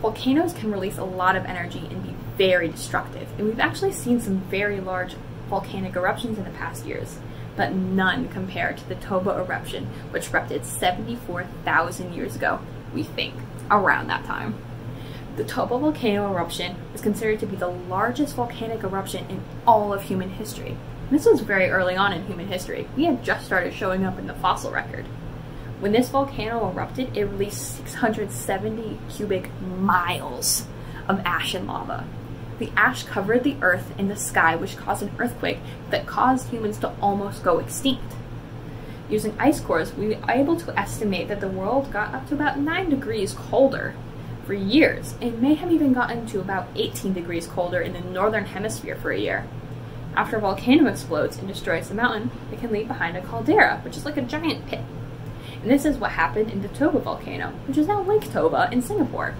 volcanoes can release a lot of energy and be very destructive, and we've actually seen some very large volcanic eruptions in the past years, but none compared to the Toba eruption, which erupted 74,000 years ago, we think, around that time. The Toba volcano eruption is considered to be the largest volcanic eruption in all of human history. This was very early on in human history. We had just started showing up in the fossil record. When this volcano erupted, it released 670 cubic miles of ash and lava. The ash covered the earth and the sky, which caused an earthquake that caused humans to almost go extinct. Using ice cores, we were able to estimate that the world got up to about 9 degrees colder for years, and may have even gotten to about 18 degrees colder in the northern hemisphere for a year. After a volcano explodes and destroys the mountain, it can leave behind a caldera, which is like a giant pit. And this is what happened in the Toba volcano, which is now Lake Toba in Singapore.